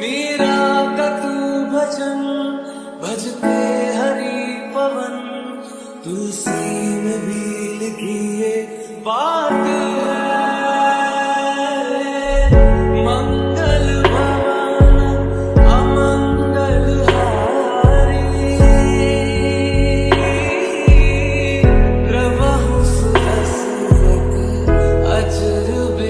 मीरा का तू भजन भजते हरि पवन तुलसी में भी लिखिए बा